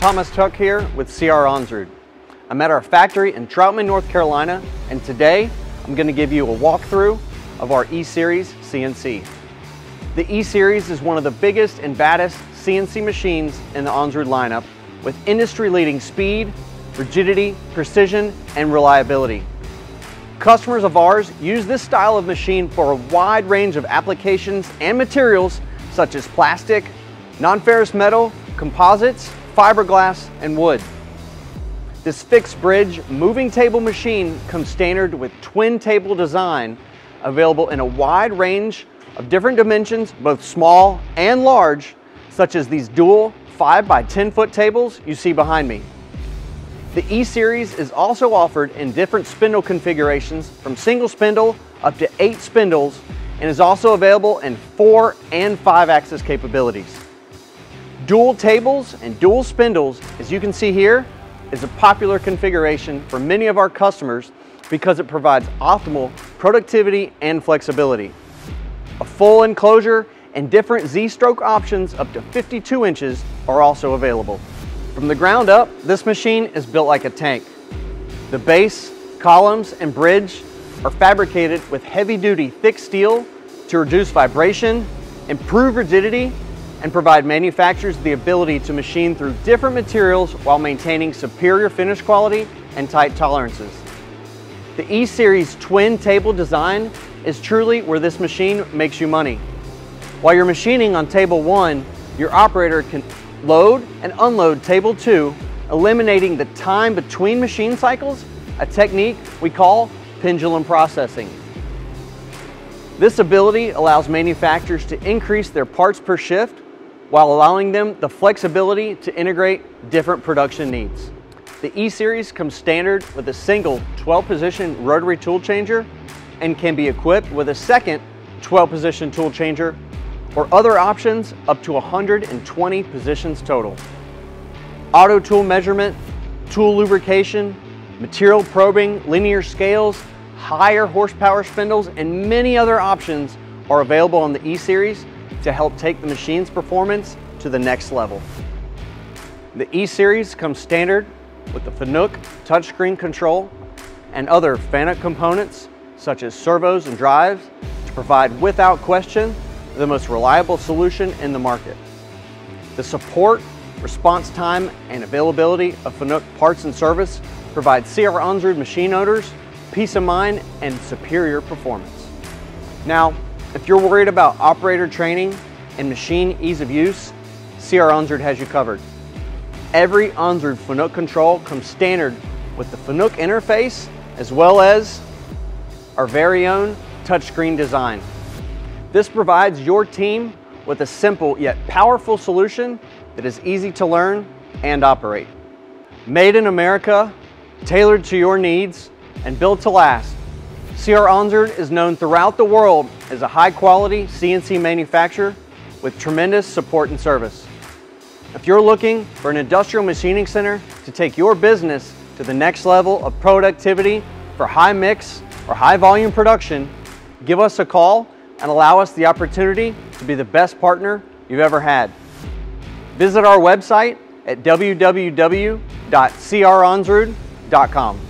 Thomas Tuck here with CR Onsrud. I'm at our factory in Troutman, North Carolina, and today I'm going to give you a walkthrough of our E-Series CNC. The E-Series is one of the biggest and baddest CNC machines in the Onsrud lineup with industry-leading speed, rigidity, precision, and reliability. Customers of ours use this style of machine for a wide range of applications and materials such as plastic, non-ferrous metal, composites, fiberglass, and wood. This fixed bridge moving table machine comes standard with twin table design available in a wide range of different dimensions, both small and large, such as these dual 5 by 10 foot tables you see behind me. The E-Series is also offered in different spindle configurations from single spindle up to eight spindles and is also available in four and five axis capabilities. Dual tables and dual spindles, as you can see here, is a popular configuration for many of our customers because it provides optimal productivity and flexibility. A full enclosure and different Z-stroke options up to 52 inches are also available. From the ground up, this machine is built like a tank. The base, columns, and bridge are fabricated with heavy-duty thick steel to reduce vibration, improve rigidity, and provide manufacturers the ability to machine through different materials while maintaining superior finish quality and tight tolerances. The E-Series twin table design is truly where this machine makes you money. While you're machining on table one, your operator can load and unload table two, eliminating the time between machine cycles, a technique we call pendulum processing. This ability allows manufacturers to increase their parts per shift while allowing them the flexibility to integrate different production needs. The E-Series comes standard with a single 12-position rotary tool changer and can be equipped with a second 12-position tool changer or other options up to 120 positions total. Auto tool measurement, tool lubrication, material probing, linear scales, higher horsepower spindles, and many other options are available on the E-Series to help take the machine's performance to the next level. The E-Series comes standard with the Fanuc touchscreen control and other FANUC components such as servos and drives to provide without question the most reliable solution in the market. The support, response time, and availability of Fanuc parts and service provide CR Onsrud machine owners peace of mind and superior performance. Now, if you're worried about operator training and machine ease of use, CR Onsrud has you covered. Every Onsrud Fanuc control comes standard with the Fanuc interface as well as our very own touchscreen design. This provides your team with a simple yet powerful solution that is easy to learn and operate. Made in America, tailored to your needs, and built to last, CR Onsrud is known throughout the world as a high quality CNC manufacturer with tremendous support and service. If you're looking for an industrial machining center to take your business to the next level of productivity for high mix or high volume production, give us a call and allow us the opportunity to be the best partner you've ever had. Visit our website at www.cronsrud.com.